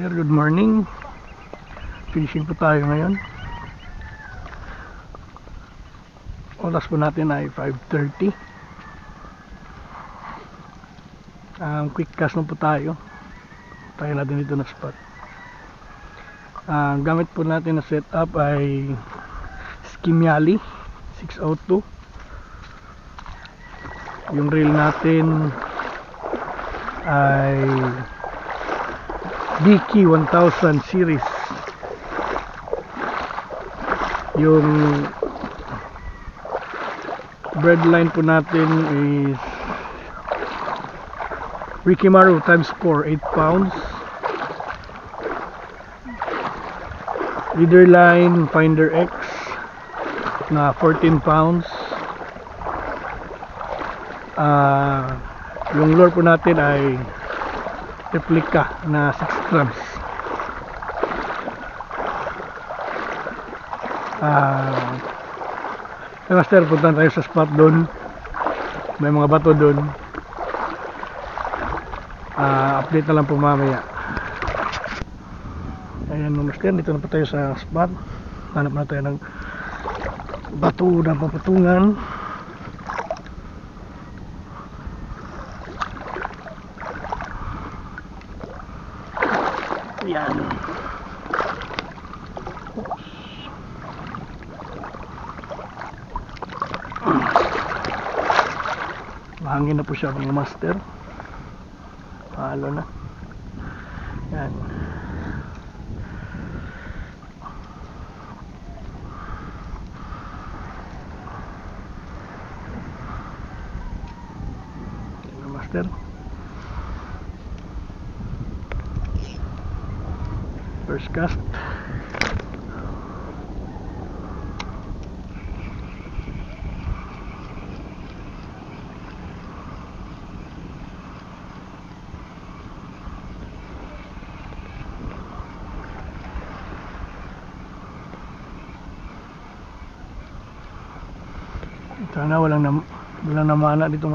Master, good morning. Finishing po tayo ngayon. Oras po natin ay 5.30. Um, quick cast na po tayo. Tayo natin dito na spot. Ang gamit po natin na setup ay Skimiali 602. Yung reel natin ay DK 1000 series. Yung breadline po natin is Wikimaru times 4 8 pounds. Leader line Finder X na 14 pounds. Ah yung lure po natin ay replica na 6 grams. Ah uh, master punta tayo sa spot doon. May mga bato doon. Ah update na lang po mamaya. Ayan mga master dito na po tayo sa spot. Hanap na tayo ng bato na papatungan Yan. Mahangin na po siya mga master. Halo na. Yan. Master. First cast. Sana walang nam walang namana dito.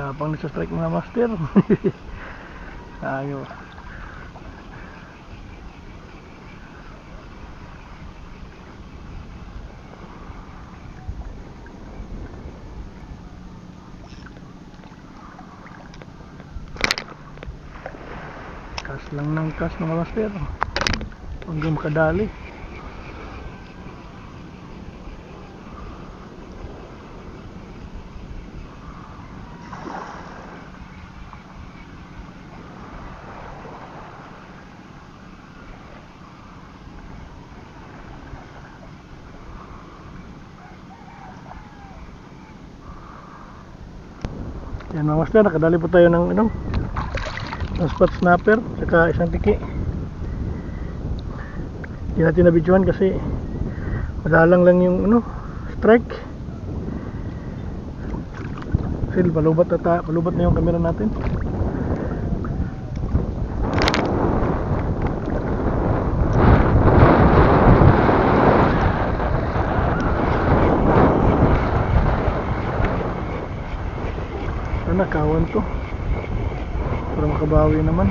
Na pang nasa-strike mga master. Ayo kas lang ng kas mga master. Hanggang makadali Yan mga master, nakadali po tayo ng ano, ng spot snapper, saka isang tiki. Hindi natin nabidyohan kasi madalang lang yung ano, strike. Phil, palubat na, ta, palubat na yung camera natin. na nakawan to. Para makabawi naman.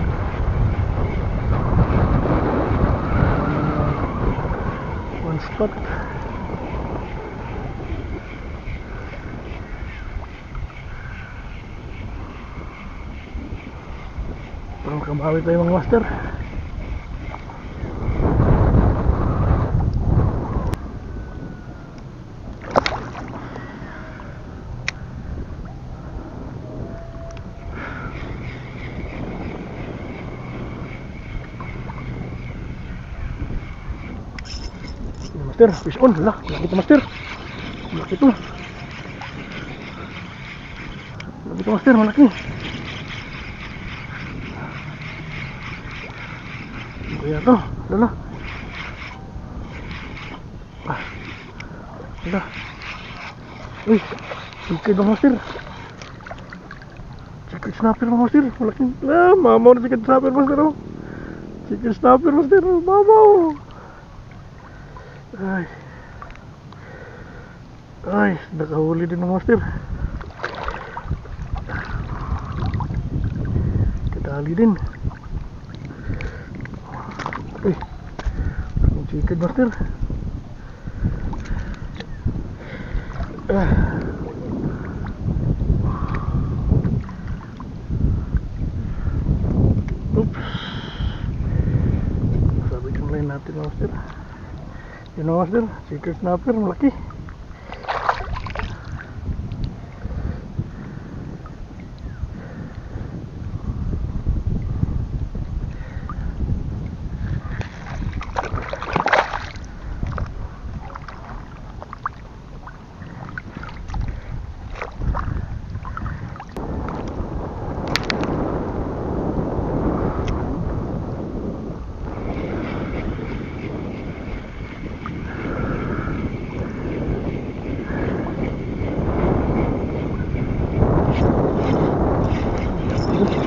Ah, one spot. Para makabawi tayo mga master. Master, fish on lah, laki to master. Laki to. Laki to master, malaki. Kaya to, lala. Ah. Lala. Uy, suki dong master. Chicken snapper master, malaki. Ah, mamaw na chicken snapper master oh. Chicken snapper master, mamaw. Ay. Ay, nakahuli din ng master. Kadali din. Uy. Ang chicken master. Ah. Oops. Sabi ko line natin master. Yun ang master, secret snapper, malaki.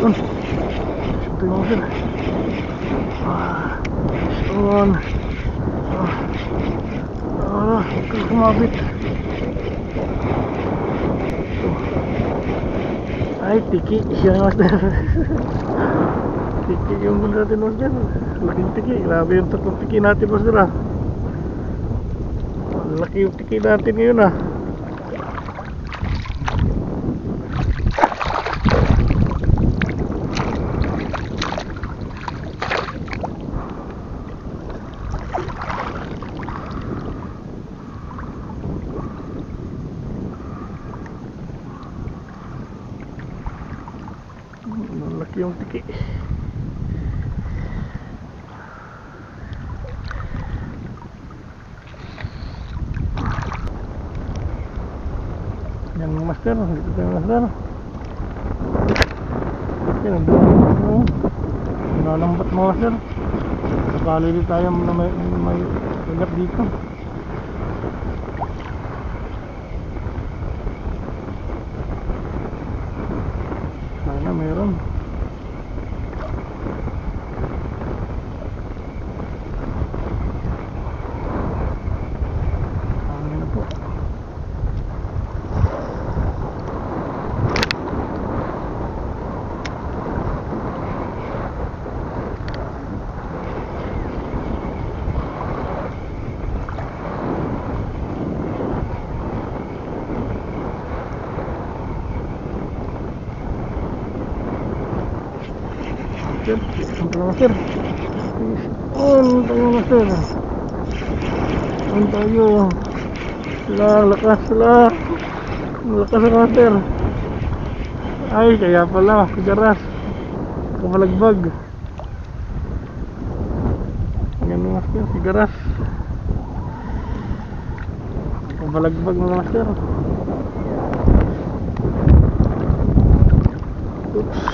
Yun. Ito yung master. Ah. Yun. Ah. Ah, huwag kang kumabit. Ito. Ay, tiki siya master. tiki yung natin master. Laking tiki. Grabe yung tatlong tiki natin master ah. Laki yung tiki natin ngayon ah. Tiki. Yan mga master, dito tayo master. Yan, ang mo. Nalambat mga master. Sakali tayo na may, may ugat dito. Sana meron. Hangin na po. Master, punta na master. On tayo master. On tayo. Lang, lakas lang. Lakas ang master. Ay, kaya pala, kagaras. Kamalagbag. Ganun master, kagaras. Kamalagbag mga master. Oops.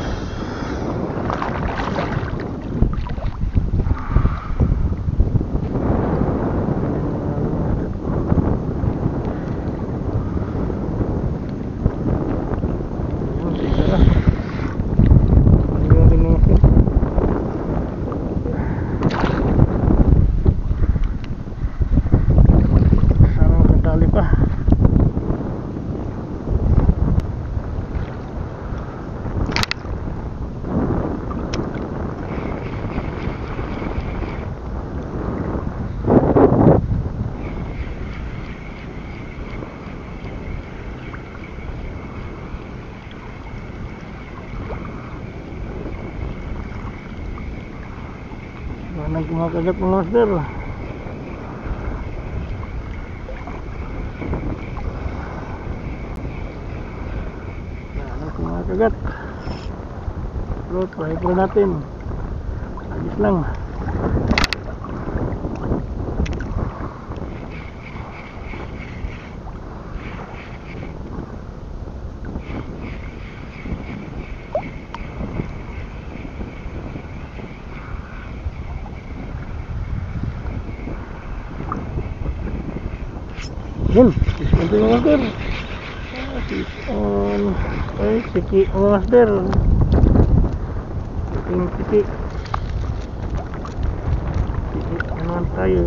Kumakagat mga master. Ang kumakagat. Pero try po natin. Agis lang. Yun, ito yung master. Ah, si- on. Ay, siki mga master. Siking siki. Siki naman tayo.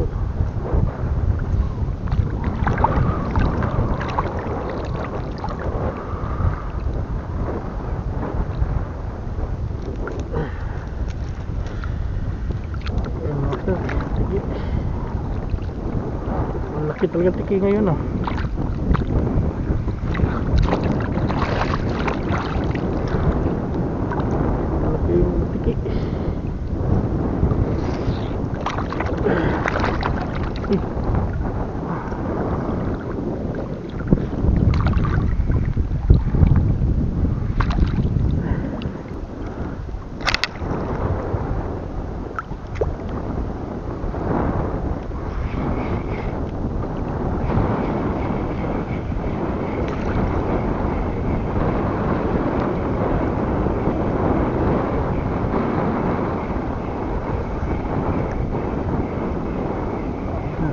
Ayan, mga master. Siki. Malaki talaga tiki ngayon ah. Malaki yung tiki. Eh.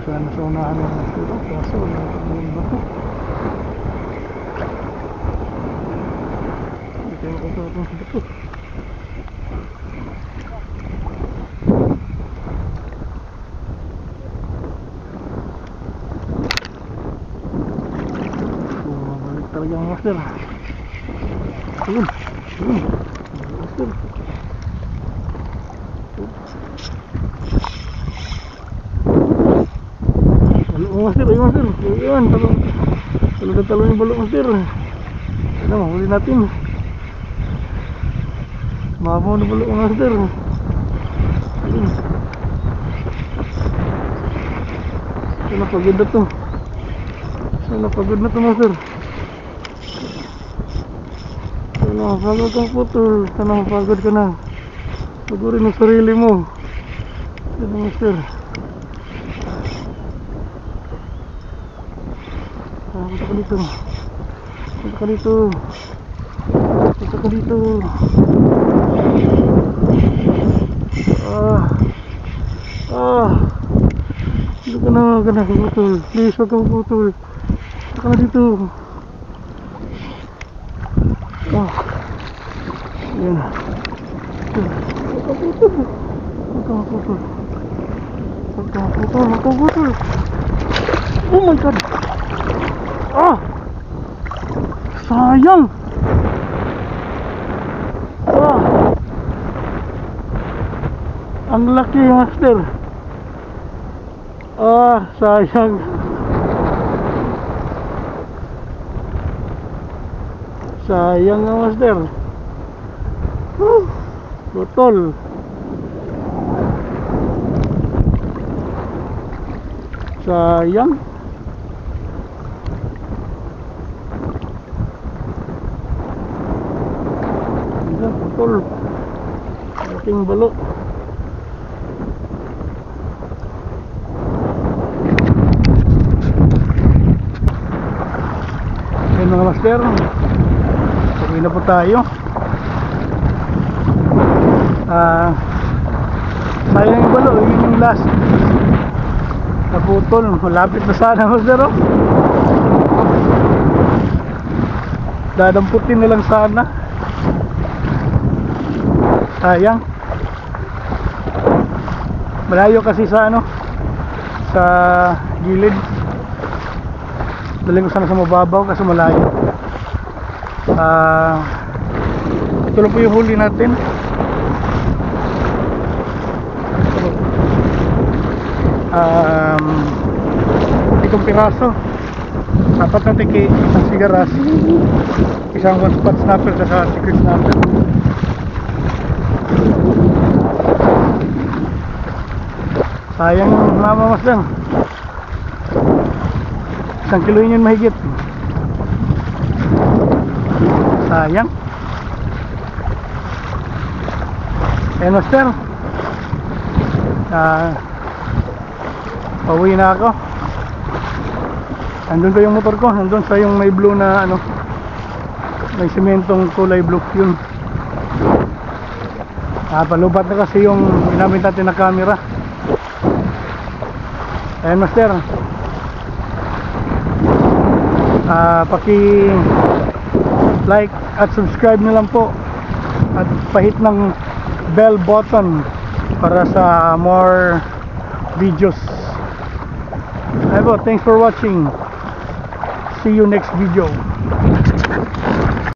Sana sa unahan ng ito. Kaso wala pa yung bato. Hindi tayo makasarap ng bato. Bumabalik talaga ang master. Ayun. Ayun. Master. Balok mo Ayun, talong. Na talong yung balok master. Ano, mahuli natin. Mabaw na balok master. Ayun. Sana pagod na to. Sana pagod na to master. Sana mapagod kang putol. Sana mapagod ka na. Pagurin ang sarili mo. Ano master. Ah, punta ka dito. Punta ka dito. Punta ka dito. Ah. Ah. Dito ka na, huwag ka na, puputol. Please, huwag ka puputol. Punta ka na dito. Ah. Yan. Huwag ka puputol. Huwag ka puputol. Huwag ka puputol. Huwag ka puputol. Oh my God. Ah! Sayang! Ah! Ang laki, master. Ah, sayang. Sayang nga, master. Whew! Botol. Sayang. Putol. Ating balo. Ayan mga master. Sabi na po tayo. Ah, sayang yung balo. Yun yung last. Naputol. Malapit na sana master. Oh. Dadamputin na lang sana. Sayang. Malayo kasi sa ano sa gilid. Daling ko sana sa mababaw kasi malayo. Ah ito lang po yung huli natin. Um ikong piraso. Apat na tiki isang sigaras. Isang one spot snapper sa secret snapper Sayang mamamas lang. Isang kilo yun mahigit. Sayang. Eh, master. Ah, pauwi na ako. Andun ko yung motor ko. Andun sa yung may blue na ano. May sementong kulay blue. Yun. Ah, palubat na kasi yung ginamit natin na camera. Ayan, master. Ah, paki like at subscribe na lang po at pahit ng bell button para sa more videos. Ayun po, thanks for watching. See you next video.